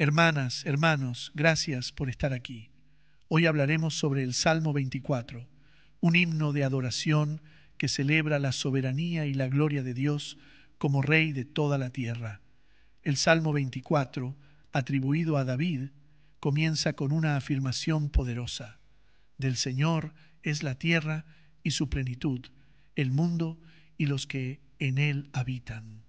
Hermanas, hermanos, gracias por estar aquí. Hoy hablaremos sobre el Salmo 24, un himno de adoración que celebra la soberanía y la gloria de Dios como Rey de toda la tierra. El Salmo 24, atribuido a David, comienza con una afirmación poderosa. Del Señor es la tierra y su plenitud, el mundo y los que en él habitan.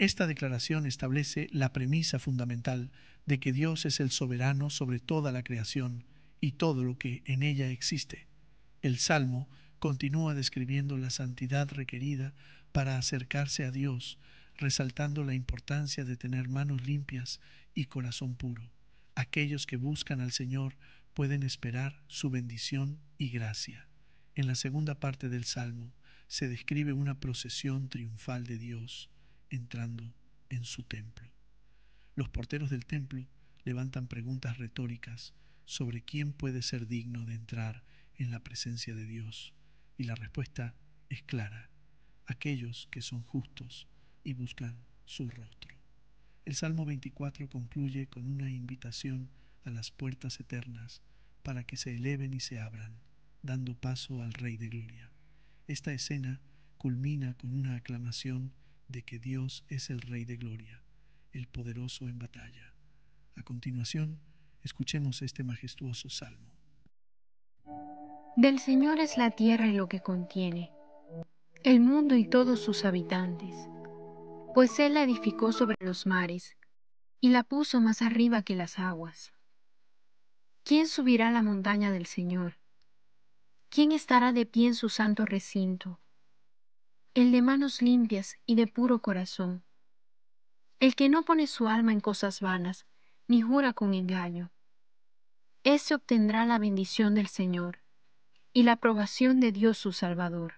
Esta declaración establece la premisa fundamental de que Dios es el soberano sobre toda la creación y todo lo que en ella existe. El Salmo continúa describiendo la santidad requerida para acercarse a Dios, resaltando la importancia de tener manos limpias y corazón puro. Aquellos que buscan al Señor pueden esperar su bendición y gracia. En la segunda parte del Salmo se describe una procesión triunfal de Dios entrando en su templo. Los porteros del templo levantan preguntas retóricas sobre quién puede ser digno de entrar en la presencia de Dios. Y la respuesta es clara, aquellos que son justos y buscan su rostro. El Salmo 24 concluye con una invitación a las puertas eternas para que se eleven y se abran, dando paso al Rey de Gloria. Esta escena culmina con una aclamación de que Dios es el Rey de Gloria, el poderoso en batalla. A continuación, Escuchemos este majestuoso salmo. Del Señor es la tierra y lo que contiene, el mundo y todos sus habitantes, pues Él la edificó sobre los mares y la puso más arriba que las aguas. ¿Quién subirá a la montaña del Señor? ¿Quién estará de pie en su santo recinto? El de manos limpias y de puro corazón, el que no pone su alma en cosas vanas, ni jura con engaño. Ese obtendrá la bendición del Señor y la aprobación de Dios su Salvador.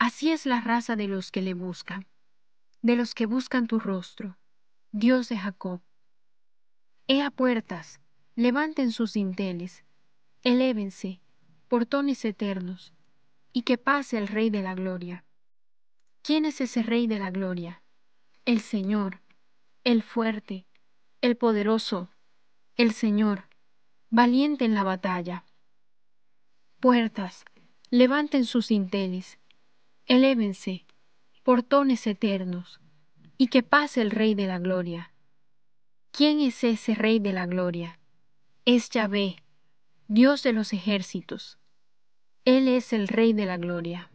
Así es la raza de los que le buscan, de los que buscan tu rostro, Dios de Jacob. Ea puertas, levanten sus dinteles, elévense, portones eternos, y que pase el Rey de la Gloria. ¿Quién es ese Rey de la Gloria? El Señor, el fuerte, el poderoso, el Señor, valiente en la batalla. Puertas, levanten sus inteles, elévense, portones eternos, y que pase el Rey de la Gloria. ¿Quién es ese Rey de la Gloria? Es Yahvé, Dios de los ejércitos. Él es el Rey de la Gloria.